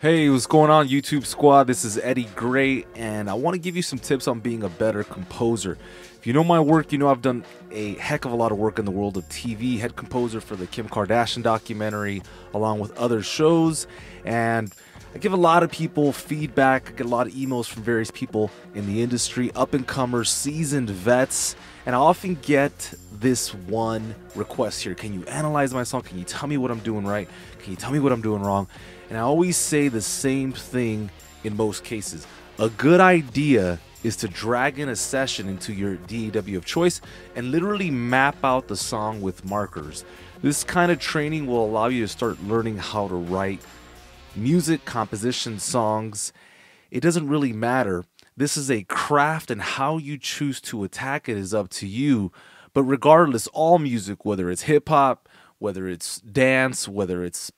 Hey, what's going on, YouTube squad? This is Eddie Grey, and I want to give you some tips on being a better composer. If you know my work, you know I've done a heck of a lot of work in the world of TV, head composer for the Kim Kardashian documentary, along with other shows, and I give a lot of people feedback, I get a lot of emails from various people in the industry, up and comers, seasoned vets, and I often get this one request here. Can you analyze my song? Can you tell me what I'm doing right? Can you tell me what I'm doing wrong? And I always say the same thing in most cases. A good idea is to drag in a session into your DAW of choice and literally map out the song with markers. This kind of training will allow you to start learning how to write music, composition, songs. It doesn't really matter. This is a craft, and how you choose to attack it is up to you. But regardless, all music, whether it's hip hop, whether it's dance, whether it's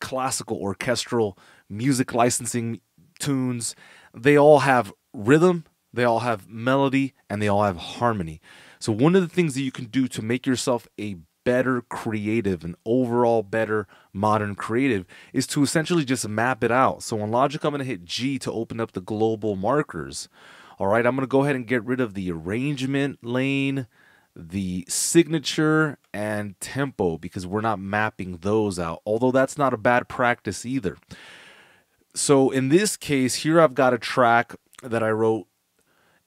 classical orchestral music licensing tunes, they all have rhythm, they all have melody, and they all have harmony. So, one of the things that you can do to make yourself a better creative, an overall better modern creative, is to essentially just map it out. So, on Logic, I'm going to hit G to open up the global markers. All right, I'm going to go ahead and get rid of the arrangement lane, the signature and tempo because we're not mapping those out, although that's not a bad practice either. So in this case, here I've got a track that I wrote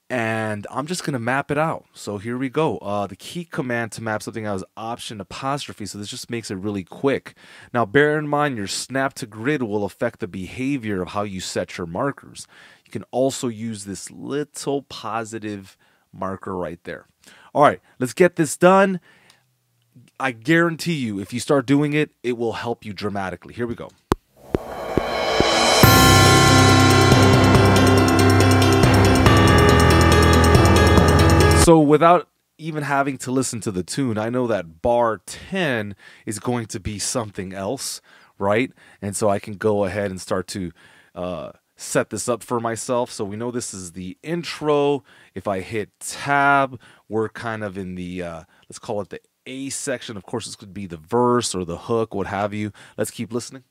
and I'm just going to map it out. So here we go. Uh, the key command to map something out is option apostrophe. So this just makes it really quick. Now bear in mind your snap to grid will affect the behavior of how you set your markers. You can also use this little positive marker right there. All right, let's get this done. I guarantee you, if you start doing it, it will help you dramatically. Here we go. So, without even having to listen to the tune, I know that bar 10 is going to be something else, right? And so I can go ahead and start to uh, set this up for myself. So we know this is the intro. If I hit tab, we're kind of in the, uh, let's call it the A section. Of course, this could be the verse or the hook, what have you. Let's keep listening.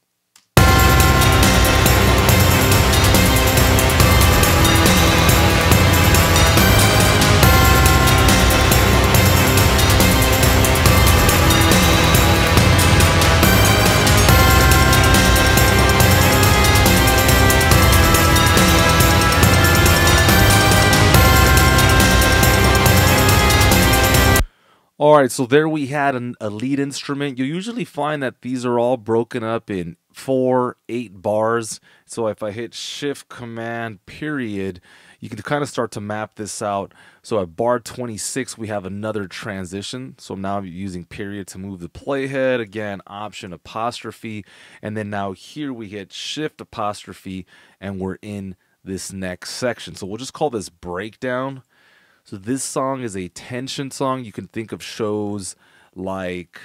All right, so there we had an, a lead instrument. You usually find that these are all broken up in four, eight bars. So if I hit Shift Command period, you can kind of start to map this out. So at bar 26, we have another transition. So now I'm now using period to move the playhead. Again, Option apostrophe. And then now here we hit Shift apostrophe, and we're in this next section. So we'll just call this breakdown. So this song is a tension song. You can think of shows like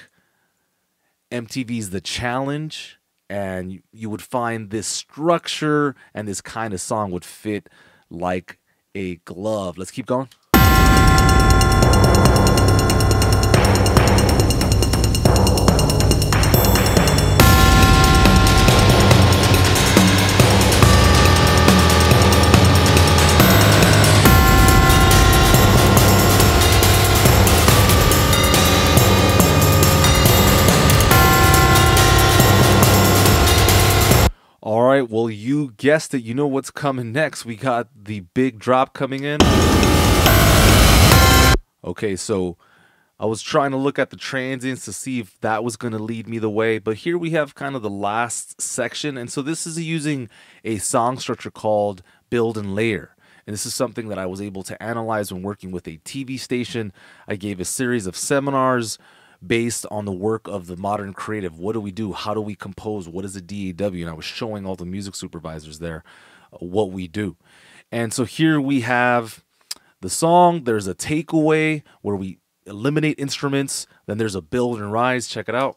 MTV's The Challenge, and you would find this structure and this kind of song would fit like a glove. Let's keep going. Right, well, you guessed it. You know what's coming next. We got the big drop coming in. Okay, so I was trying to look at the transients to see if that was going to lead me the way, but here we have kind of the last section. And so this is using a song structure called build and layer. And this is something that I was able to analyze when working with a TV station. I gave a series of seminars based on the work of the modern creative. What do we do? How do we compose? What is a DAW? And I was showing all the music supervisors there uh, what we do. And so here we have the song. There's a takeaway where we eliminate instruments. Then there's a build and rise. Check it out.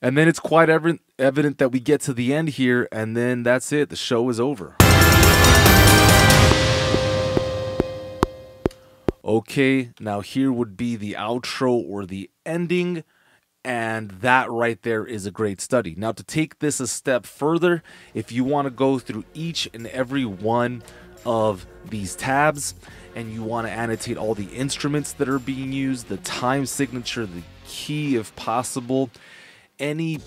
And then it's quite evident, evident that we get to the end here, and then that's it. The show is over. Okay, now here would be the outro or the ending. And that right there is a great study. Now, to take this a step further, if you want to go through each and every one of these tabs and you want to annotate all the instruments that are being used, the time signature, the key if possible, any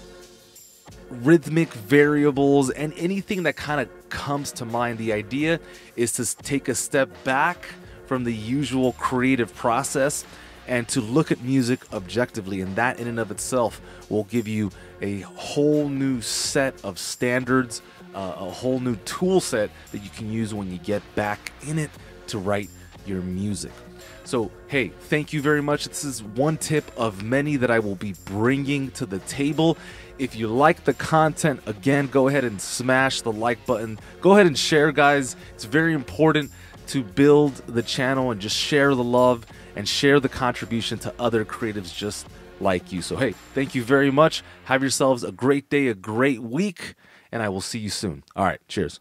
rhythmic variables, and anything that kind of comes to mind. The idea is to take a step back from the usual creative process and to look at music objectively. And that, in and of itself, will give you a whole new set of standards, uh, a whole new tool set that you can use when you get back in it to write your music. So, hey, thank you very much. This is one tip of many that I will be bringing to the table. If you like the content, again, go ahead and smash the like button. Go ahead and share, guys. It's very important to build the channel and just share the love and share the contribution to other creatives just like you. So, hey, thank you very much. Have yourselves a great day, a great week, and I will see you soon. All right, cheers.